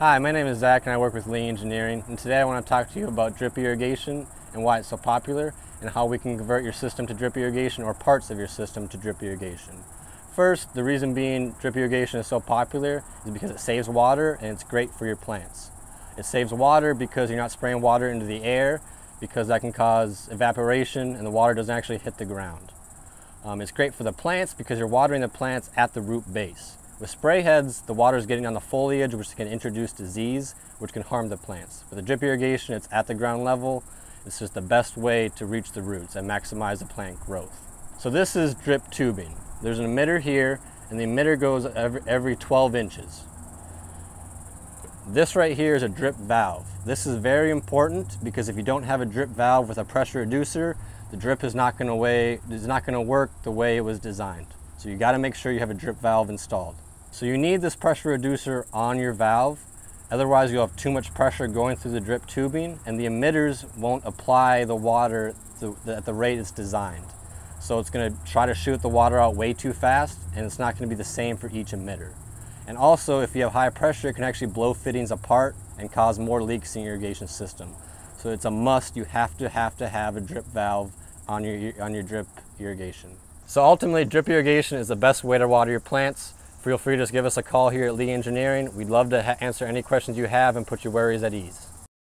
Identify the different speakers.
Speaker 1: Hi, my name is Zach and I work with Lee Engineering and today I want to talk to you about drip irrigation and why it's so popular and how we can convert your system to drip irrigation or parts of your system to drip irrigation. First, the reason being drip irrigation is so popular is because it saves water and it's great for your plants. It saves water because you're not spraying water into the air because that can cause evaporation and the water doesn't actually hit the ground. Um, it's great for the plants because you're watering the plants at the root base. With spray heads, the water is getting on the foliage, which can introduce disease, which can harm the plants. With the drip irrigation, it's at the ground level. It's just the best way to reach the roots and maximize the plant growth. So this is drip tubing. There's an emitter here, and the emitter goes every, every 12 inches. This right here is a drip valve. This is very important because if you don't have a drip valve with a pressure reducer, the drip is not going to is not going to work the way it was designed. So you got to make sure you have a drip valve installed. So you need this pressure reducer on your valve. Otherwise you'll have too much pressure going through the drip tubing and the emitters won't apply the water at the rate it's designed. So it's going to try to shoot the water out way too fast and it's not going to be the same for each emitter. And also if you have high pressure it can actually blow fittings apart and cause more leaks in your irrigation system. So it's a must, you have to have to have a drip valve on your, on your drip irrigation. So ultimately drip irrigation is the best way to water your plants. Feel free to just give us a call here at Lee Engineering. We'd love to answer any questions you have and put your worries at ease.